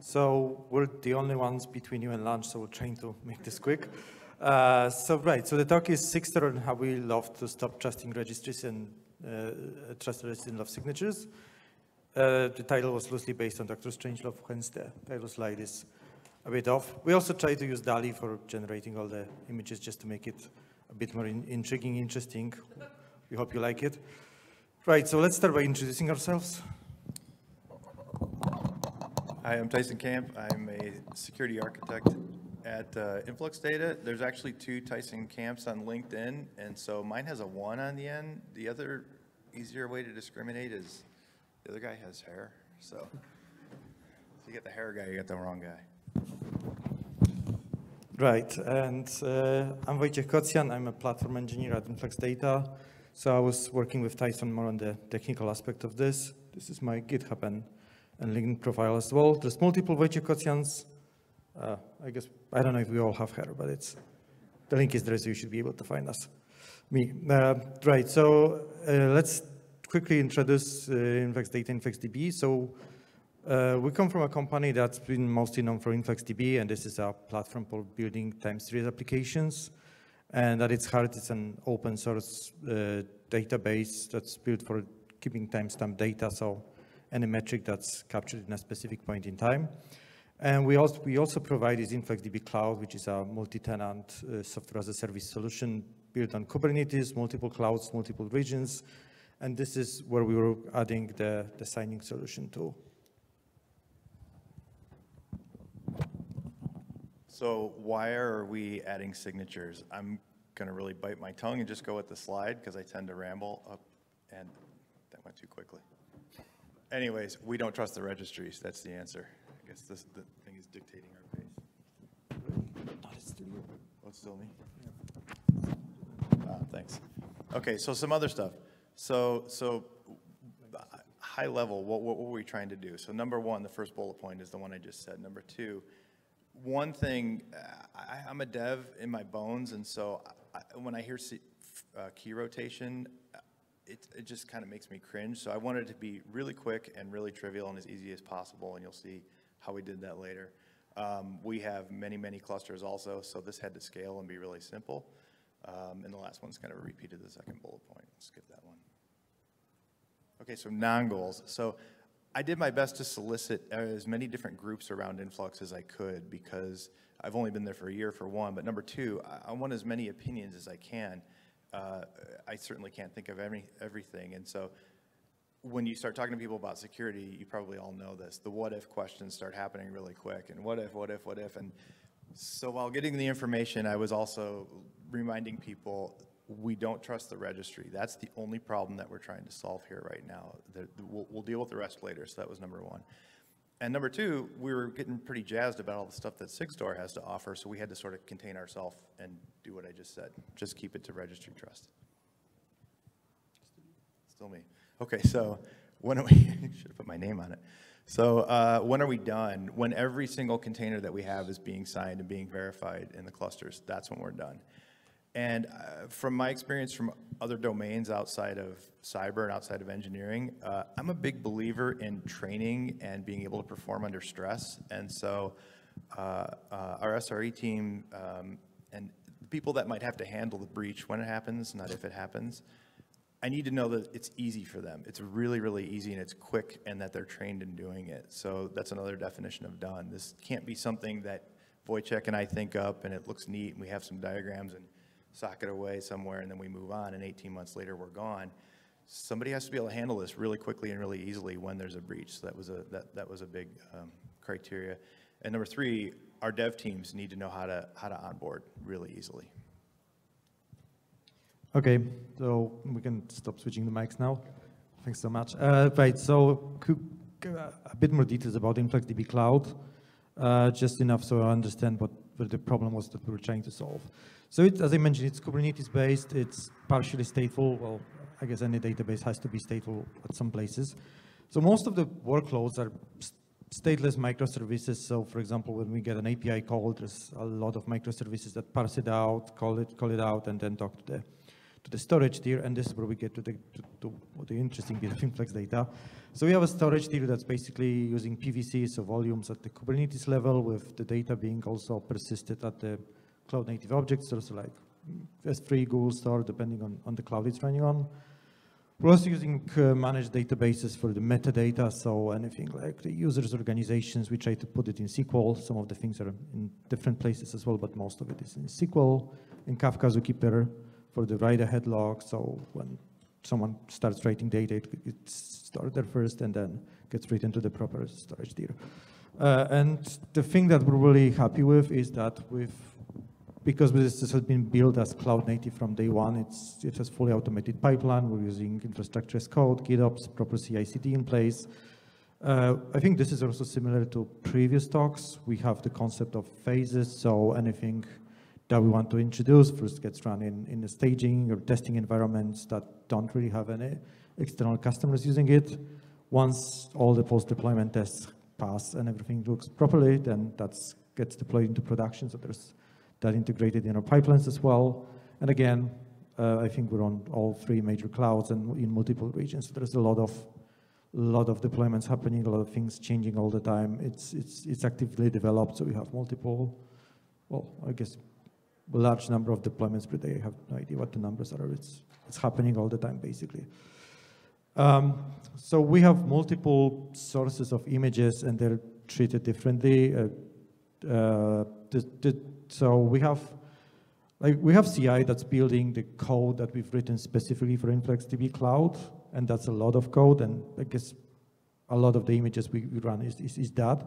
So we're the only ones between you and lunch, so we're trying to make this quick. Uh, so right, so the talk is Sigstore and how we love to stop trusting registries and uh, trust registries and love signatures. Uh, the title was loosely based on Dr. Strangelove, hence the title slide is a bit off. We also try to use DALL-E for generating all the images just to make it a bit more in intriguing, interesting. We hope you like it. Right, so let's start by introducing ourselves. Hi, I'm Tyson Kamp. I'm a security architect at uh, InfluxData. There's actually two Tyson Kamps on LinkedIn, and so mine has a one on the end. The other easier way to discriminate is the other guy has hair. So, if you get the hair guy, you get the wrong guy. Right, and uh, I'm Wojciech Kocjan. I'm a platform engineer at InfluxData. So I was working with Tyson more on the technical aspect of this. This is my GitHub and, and LinkedIn profile as well. There's multiple Wojciech Kocjans. Uh, I guess, I don't know if we all have hair, but it's, the link is there, so you should be able to find us. Me. Uh, right, so uh, let's quickly introduce uh, InfluxData, InfluxDB. So uh, we come from a company that's been mostly known for InfluxDB, and this is a platform for building time series applications. And at its heart, it's an open source uh, database that's built for keeping timestamp data, so any metric that's captured in a specific point in time. And we also, we also provide this InfluxDB Cloud, which is a multi-tenant uh, software as a service solution built on Kubernetes, multiple clouds, multiple regions. And this is where we were adding the, the signing solution to. So why are we adding signatures? I'm going to really bite my tongue and just go with the slide because I tend to ramble up, and that went too quickly. Anyways, we don't trust the registries. That's the answer. I guess this the thing is dictating our pace. Oh, it's still. Oh, still me? Ah, thanks. Okay, so some other stuff. So, so high level, what, what were we trying to do? So number one, the first bullet point is the one I just said. Number two, one thing, I, am a dev in my bones, and so I, when I hear C, uh, key rotation, it, it just kind of makes me cringe. So I wanted it to be really quick and really trivial and as easy as possible, and you'll see how we did that later. Um, we have many, many clusters also, so this had to scale and be really simple. Um, and the last one's kind of a repeat of the second bullet point. Skip that one. Okay, so non-goals. So I did my best to solicit as many different groups around Influx as I could because I've only been there for a year for one, but number two, I want as many opinions as I can. Uh, I certainly can't think of every, everything, and so when you start talking to people about security, you probably all know this. The what if questions start happening really quick, and what if, what if, what if, and so while getting the information, I was also reminding people we don't trust the registry. That's the only problem that we're trying to solve here right now. The, the, we'll, we'll, deal with the rest later, so that was number one. And number two, we were getting pretty jazzed about all the stuff that Sigstore has to offer, so we had to sort of contain ourselves and do what I just said. Just keep it to registry trust. Still me. Okay, so when are we, should have put my name on it. So uh, when are we done? When every single container that we have is being signed and being verified in the clusters, that's when we're done. And uh, from my experience from other domains outside of cyber and outside of engineering, uh, I'm a big believer in training and being able to perform under stress. And so uh, uh our SRE team um, and the people that might have to handle the breach when it happens, not if it happens, I need to know that it's easy for them. It's really, really easy and it's quick and that they're trained in doing it. So that's another definition of done. This can't be something that Wojciech and I think up and it looks neat and we have some diagrams and sock it away somewhere, and then we move on, and 18 months later we're gone. Somebody has to be able to handle this really quickly and really easily when there's a breach. So that was a that that was a big um, criteria. And number three, our dev teams need to know how to how to onboard really easily. Okay, so we can stop switching the mics now. Thanks so much. Uh, right, so a bit more details about InfluxDB Cloud, uh, just enough so I understand what the problem was that we were trying to solve. So it, as I mentioned, it's Kubernetes based, it's partially stateful. Well, I guess any database has to be stateful at some places. So most of the workloads are stateless microservices. So for example, when we get an API call, there's a lot of microservices that parse it out, call it, call it out, and then talk to the, to the storage tier, and this is where we get to the, to, to the interesting bit of InfluxData. So we have a storage tier that's basically using PVC, so volumes at the Kubernetes level, with the data being also persisted at the cloud native objects, so like S3, Google Store, depending on, on the cloud it's running on. We're also using uh, managed databases for the metadata, so anything like the users' organizations, we try to put it in SQL. Some of the things are in different places as well, but most of it is in SQL. In Kafka Zookeeper for the write-ahead log, so when someone starts writing data, it, stored there first and then gets written to the proper storage tier. Uh, and the thing that we're really happy with is that with because this has been built as cloud native from day one, it's, it has fully automated pipeline. We're using infrastructure as code, GitOps, proper CI/CD in place. Uh, I think this is also similar to previous talks. We have the concept of phases, so anything that we want to introduce first gets run in, in the staging or testing environments that don't really have any external customers using it. Once all the post-deployment tests pass and everything looks properly, then that gets deployed into production. So there's that integrated in our pipelines as well. And again, uh, I think we're on all three major clouds and in multiple regions. So there's a lot of lot of deployments happening, a lot of things changing all the time. It's it's it's actively developed, so we have multiple. Well, I guess large number of deployments per day. I have no idea what the numbers are. It's it's happening all the time, basically. Um, so we have multiple sources of images, and they're treated differently. Uh, uh, the, the so we have like we have CI that's building the code that we've written specifically for InfluxDB Cloud, and that's a lot of code, and I guess a lot of the images we, we run is, is, is that.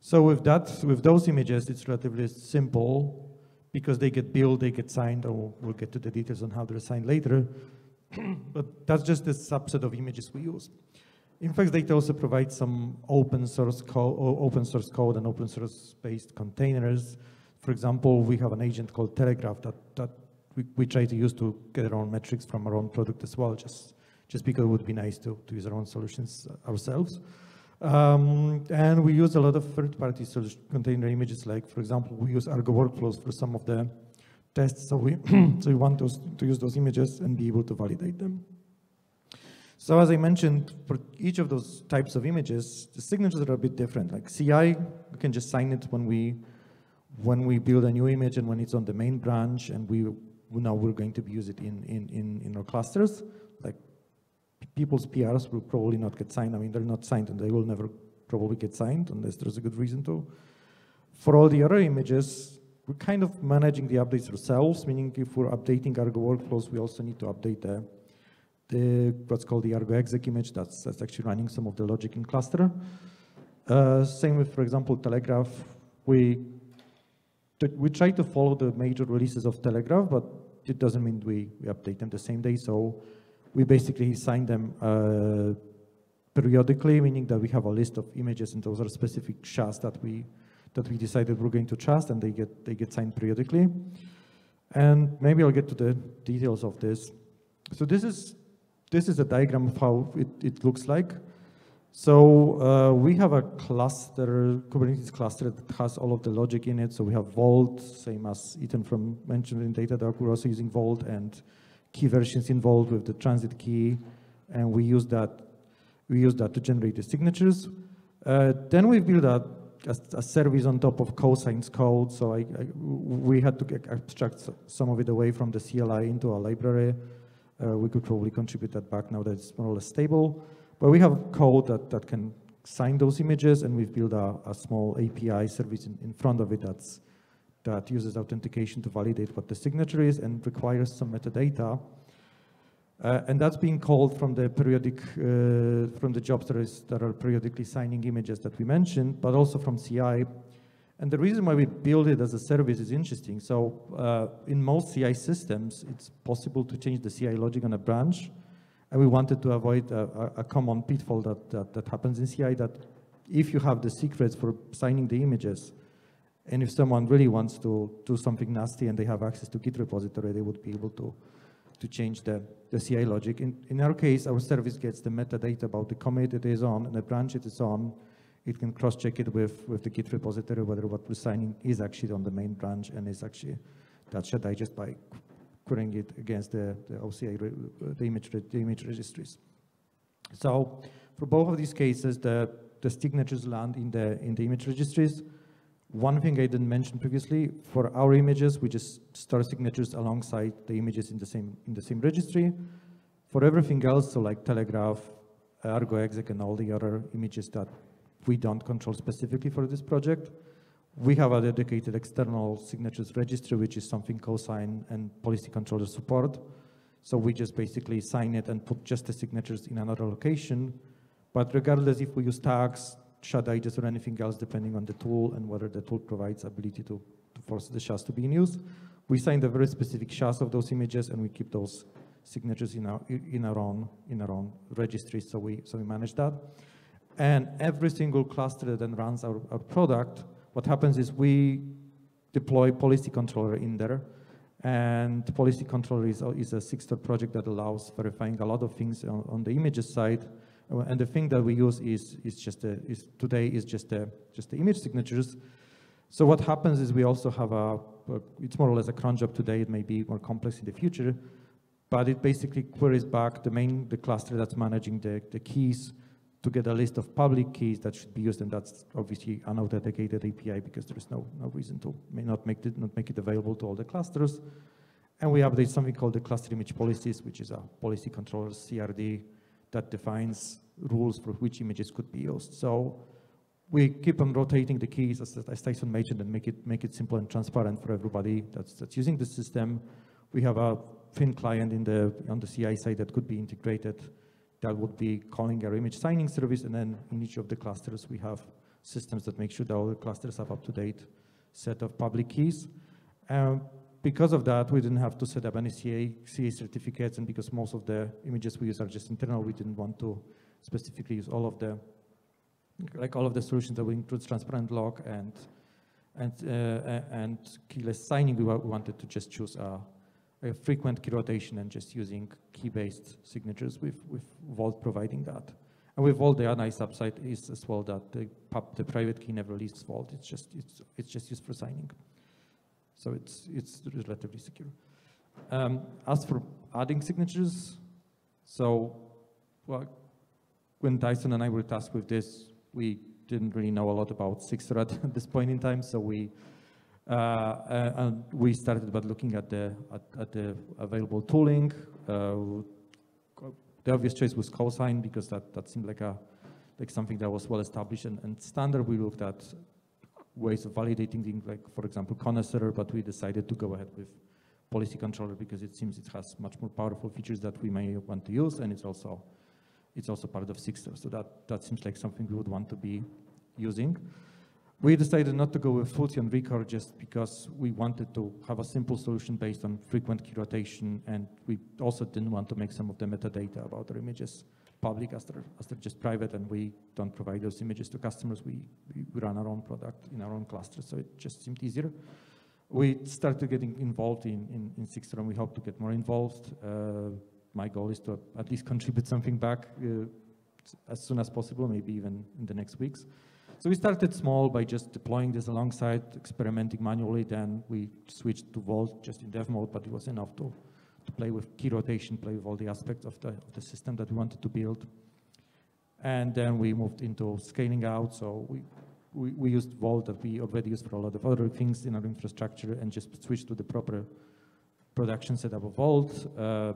So with that, with those images, it's relatively simple because they get billed, they get signed, or we'll get to the details on how they're signed later. but that's just a subset of images we use. InfluxData also provides some open source code, open source code and open source based containers for example, we have an agent called Telegraf that, that we, we try to use to get our own metrics from our own product as well, just, just because it would be nice to, to use our own solutions ourselves. Um, and we use a lot of third-party container images, like, for example, we use Argo workflows for some of the tests, so we, so we want to, to use those images and be able to validate them. So as I mentioned, for each of those types of images, the signatures are a bit different. Like CI, we can just sign it when we when we build a new image and when it's on the main branch and we now we're going to use it in, in, in, in our clusters, people's PRs will probably not get signed. I mean, they're not signed and they will never probably get signed unless there's a good reason to. For all the other images, we're kind of managing the updates ourselves, meaning if we're updating Argo workflows, we also need to update the, the what's called the Argo exec image that's, that's actually running some of the logic in cluster. Uh, same with, for example, Telegraf. We we try to follow the major releases of Telegraf, but it doesn't mean we, we update them the same day. So we basically sign them uh, periodically, meaning that we have a list of images and those are specific SHAs that we that we decided we're going to trust and they get they get signed periodically. And maybe I'll get to the details of this. So this is this is a diagram of how it, it looks like. So uh, we have a cluster, Kubernetes cluster that has all of the logic in it. So we have Vault, same as Ethan from mentioned in Datadog. We're also using Vault and key versions involved with the transit key, and we use that. We use that to generate the signatures. Uh, then we build a, a, a, service on top of cosign's code. So I, I, we had to abstract some of it away from the CLI into a library. Uh, we could probably contribute that back now that it's more or less stable. But we have code that, that can sign those images, and we've built a, a small API service in, in front of it that's, that uses authentication to validate what the signature is and requires some metadata. Uh, and that's being called from the periodic, uh, from the jobs that, is, that are periodically signing images that we mentioned, but also from CI. And the reason why we build it as a service is interesting. So uh, in most CI systems, it's possible to change the CI logic on a branch and we wanted to avoid a, a common pitfall that, that, that happens in CI that if you have the secrets for signing the images, and if someone really wants to do something nasty and they have access to Git repository, they would be able to, to change the, the CI logic. In, in our case, our service gets the metadata about the commit it is on and the branch it is on. It can cross-check it with, with the Git repository, whether what we're signing is actually on the main branch and is actually, that should digest by querying it against the, the the image, the image registries. So for both of these cases, the, the signatures land in the, in the image registries. One thing I didn't mention previously, for our images, we just store signatures alongside the images in the same, in the same registry. For everything else, so like Telegraf, Argo exec, and all the other images that we don't control specifically for this project, we have a dedicated external signatures registry, which is something cosign and policy controller support. So we just basically sign it and put just the signatures in another location. But regardless if we use tags, SHA digest, or anything else, depending on the tool and whether the tool provides ability to, to force the SHAs to be in use, we sign the very specific SHAs of those images and we keep those signatures in our, in our own, in our own registry. So we, so we manage that. And every single cluster that then runs our, our product, what happens is we deploy policy controller in there and policy controller is, is a Sigstore project that allows verifying a lot of things on, on the images side. And the thing that we use is, is just a, is today is just a, just the image signatures. So what happens is we also have a, a- it's more or less a cron job today. It may be more complex in the future, but it basically queries back the main, the cluster that's managing the, the keys to get a list of public keys that should be used, and that's obviously an authenticated API because there is no, no reason to may not make it not make it available to all the clusters. And we update something called the cluster image policies, which is a policy controller CRD that defines rules for which images could be used. So we keep on rotating the keys, as, as Tyson mentioned, and make it make it simple and transparent for everybody that's that's using the system. We have a thin client in the on the CI side that could be integrated that would be calling our image signing service, and then in each of the clusters we have systems that make sure that all the clusters have up-to-date set of public keys. Um, because of that, we didn't have to set up any CA, CA certificates, and because most of the images we use are just internal, we didn't want to specifically use all of the, like all of the solutions that would include transparent log and and uh, and keyless signing. We, wanted to just choose a, a frequent key rotation and just using key-based signatures with with Vault providing that. And with Vault, the nice upside is as well that the pub, the private key never leaves Vault. It's just it's it's just used for signing. So it's it's relatively secure. Um, as for adding signatures, so well, when Tyson and I were tasked with this, we didn't really know a lot about Sigstore at, this point in time, so we uh, uh, and we started by looking at the at, at the available tooling. Uh, the obvious choice was cosign because that, that seemed like a like something that was well established and, and standard. We looked at ways of validating things like, for example, Connoisseur, but we decided to go ahead with Policy Controller because it seems it has much more powerful features that we may want to use, and it's also it's also part of Sigstore. So that that seems like something we would want to be using. We decided not to go with Fulcio and Rekor just because we wanted to have a simple solution based on frequent key rotation, and we also didn't want to make some of the metadata about our images public as they're, as they're just private, and we don't provide those images to customers. We, we run our own product in our own cluster, so it just seemed easier. We started getting involved in, in, in Sigstore, and we hope to get more involved. Uh, my goal is to at least contribute something back uh, as soon as possible, maybe even in the next weeks. So we started small by just deploying this alongside, experimenting manually. Then we switched to Vault just in dev mode, but it was enough to play with key rotation, play with all the aspects of the, of the system that we wanted to build. And then we moved into scaling out. So we, we, we used Vault that we already used for a lot of other things in our infrastructure and just switched to the proper production setup of Vault. Uh,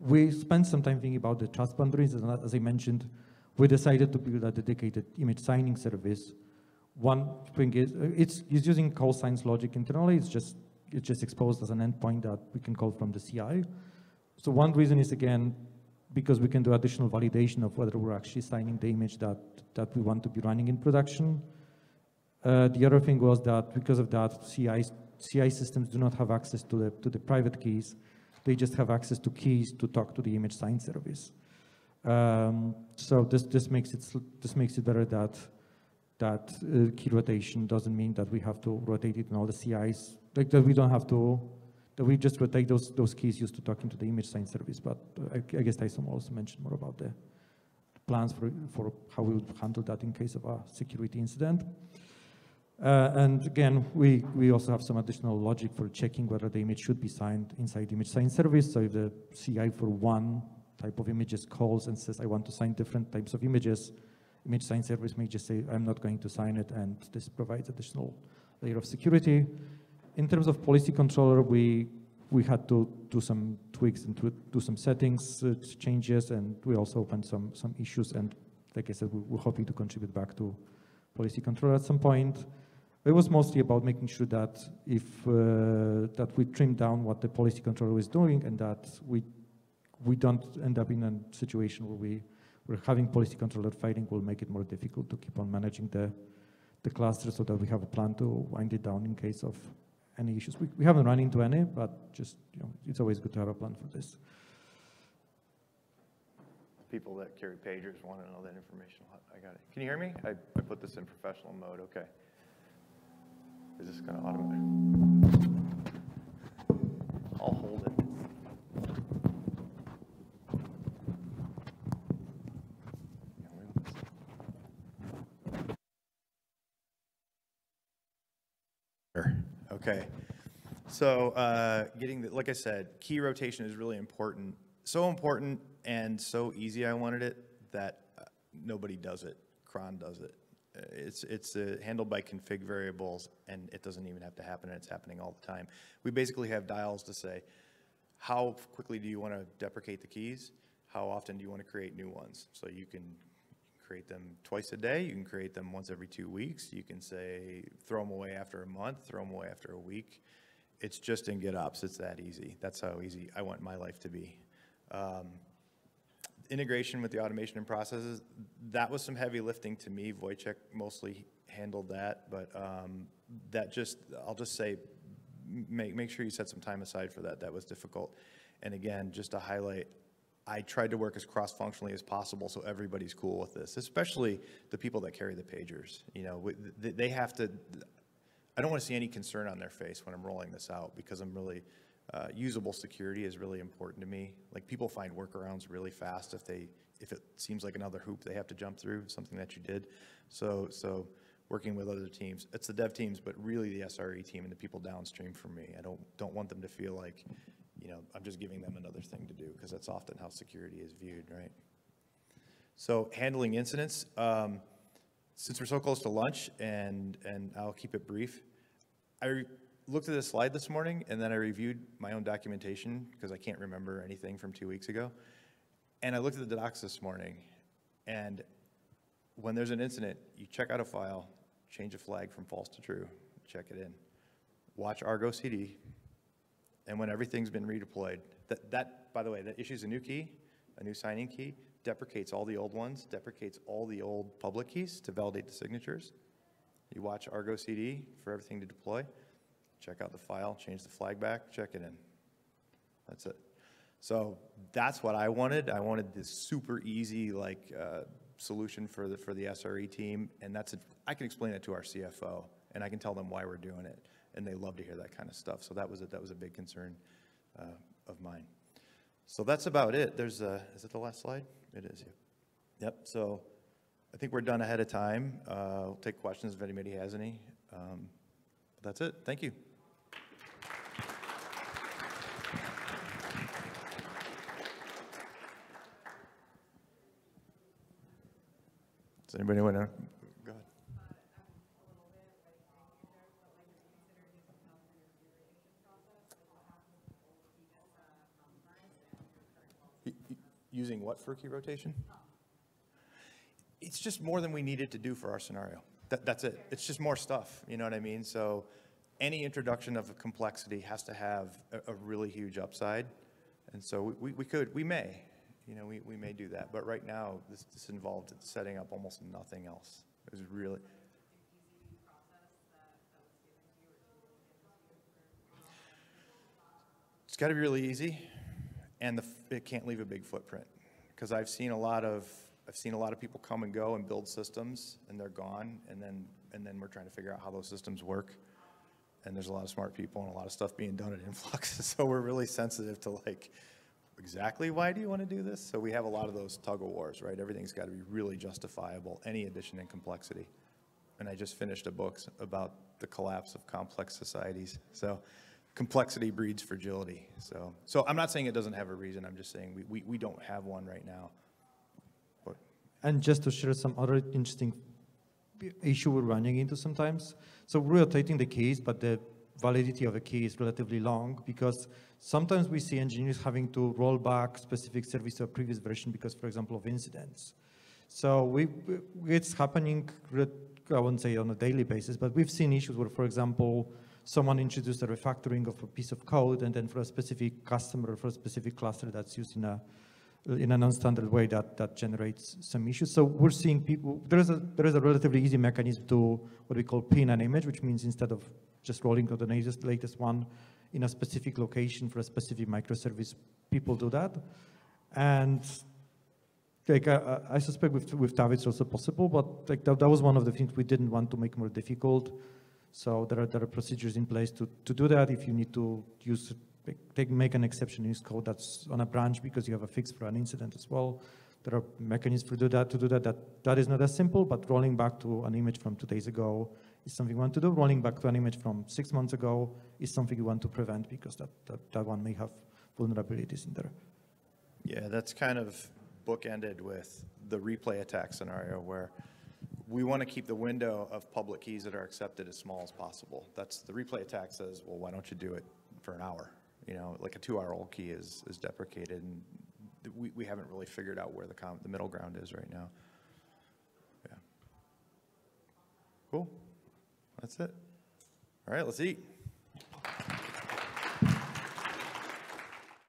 we spent some time thinking about the trust boundaries. And as I mentioned, we decided to build a dedicated image signing service. One thing is, uh, it's, it's using cosign's logic internally. It's just, it's just exposed as an endpoint that we can call from the CI. So one reason is, again, because we can do additional validation of whether we're actually signing the image that, that we want to be running in production. Uh, the other thing was that because of that, CI, CI systems do not have access to the, to the private keys. They just have access to keys to talk to the image sign service. Um, so this, this, makes it, this makes it better that, that uh, key rotation doesn't mean that we have to rotate it in all the CIs, like that we don't have to, that we just rotate those, those keys used to talking to the image sign service. But uh, I, I guess Tyson will also mention more about the plans for, for how we would handle that in case of a security incident. Uh, and again, we, we also have some additional logic for checking whether the image should be signed inside the image sign service. So if the CI for one type of images calls and says, I want to sign different types of images, image sign service may just say, I'm not going to sign it, and this provides additional layer of security. In terms of policy controller, we, we had to do some tweaks and do some settings uh, changes, and we also opened some, some issues, and like I said, we, we're hoping to contribute back to policy controller at some point. It was mostly about making sure that if uh, that we trim down what the policy controller is doing and that we we don't end up in a situation where we we're having policy controller fighting will make it more difficult to keep on managing the the cluster so that we have a plan to wind it down in case of any issues. We, we haven't run into any, but just you know, it's always good to have a plan for this. People that carry pagers want to know that information. I got it. Can you hear me? I, I put this in professional mode. Okay. Is this going to automate? I'll hold it. Okay. So uh, getting, the, like I said, key rotation is really important. So important and so easy I wanted it that uh, nobody does it. Cron does it. Uh, It's, it's uh, handled by config variables, and it doesn't even have to happen, and it's happening all the time. We basically have dials to say, how quickly do you want to deprecate the keys? How often do you want to create new ones? So you can create them twice a day, you can create them once every two weeks, you can say, throw them away after a month, throw them away after a week. It's just in GitOps, it's that easy. That's how easy I want my life to be. Um, integration with the automation and processes, that was some heavy lifting to me. Wojciech mostly handled that, but um, that just, I'll just say, make, make sure you set some time aside for that. That was difficult. And again, just to highlight, I tried to work as cross-functionally as possible so everybody's cool with this, especially the people that carry the pagers. You know, they have to, I don't want to see any concern on their face when I'm rolling this out because I'm really, uh, usable security is really important to me. Like people find workarounds really fast if they, if it seems like another hoop they have to jump through, something that you did. So, so working with other teams, it's the dev teams, but really the SRE team and the people downstream from me. I don't, don't want them to feel like, you know, I'm just giving them another thing to do because that's often how security is viewed, right? So handling incidents, um, since we're so close to lunch and, and I'll keep it brief, I looked at this slide this morning and then I reviewed my own documentation because I can't remember anything from two weeks ago. And I looked at the docs this morning and when there's an incident, you check out a file, change a flag from false to true, check it in. Watch Argo CD, and when everything's been redeployed, that, that, by the way, that issues a new key, a new signing key, deprecates all the old ones, deprecates all the old public keys to validate the signatures. You watch Argo CD for everything to deploy, check out the file, change the flag back, check it in. That's it. So that's what I wanted. I wanted this super easy, like, uh, solution for the, for the SRE team, and that's, a- I can explain it to our CFO, and I can tell them why we're doing it, and they love to hear that kind of stuff. So that was, a that was a big concern uh, of mine. So that's about it. There's a, is it the last slide? It is, yeah. Yep, so I think we're done ahead of time. Uh, We'll take questions if anybody has any. Um, that's it. Thank you. Does anybody want to, go ahead. Y- y- Using what for key rotation? It's just more than we needed to do for our scenario. That, that's it. It's just more stuff, you know what I mean? So any introduction of complexity has to have a, a really huge upside. And so we- we, we could, we may, you know, we, we may do that. But right now, this, this involved setting up almost nothing else. It was really, It's got to be really easy, and the, it can't leave a big footprint. Because I've seen a lot of, I've seen a lot of people come and go and build systems, and they're gone, and then, and then we're trying to figure out how those systems work. And there's a lot of smart people and a lot of stuff being done at Influx, so we're really sensitive to like, exactly why do you want to do this? So we have a lot of those tug of wars, right? Everything's got to be really justifiable, any addition in complexity. and I just finished a book about the collapse of complex societies. So complexity breeds fragility. So, so I'm not saying it doesn't have a reason. I'm just saying we, we, we don't have one right now. But And just to share some other interesting issue we're running into sometimes. So we're rotating the keys, but the validity of a key is relatively long because sometimes we see engineers having to roll back specific service to a previous version because, for example, of incidents. So we, it's happening, I wouldn't say on a daily basis, but we've seen issues where, for example, someone introduced a refactoring of a piece of code and then for a specific customer, or for a specific cluster that's used in a, in a non-standard way that, that generates some issues. So we're seeing people, there is a, there is a relatively easy mechanism to what we call pin an image, which means instead of just rolling to the latest, latest one in a specific location for a specific microservice, people do that. And like, I, I suspect with, with Tav it's also possible, but like that, that was one of the things we didn't want to make more difficult. So there are, there are procedures in place to, to do that. If you need to use, take, make an exception in code that's on a branch because you have a fix for an incident as well. There are mechanisms to do that, to do that. That, that is not as simple, but rolling back to an image from two days ago is something you want to do. Rolling back to an image from six months ago is something you want to prevent because that, that, that one may have vulnerabilities in there. Yeah, that's kind of bookended with the replay attack scenario where we want to keep the window of public keys that are accepted as small as possible. That's, the replay attack says, well, why don't you do it for an hour? You know, like a two-hour-old key is, is deprecated, and we, we haven't really figured out where the com, the middle ground is right now. Yeah. Cool. That's it. All right, let's eat.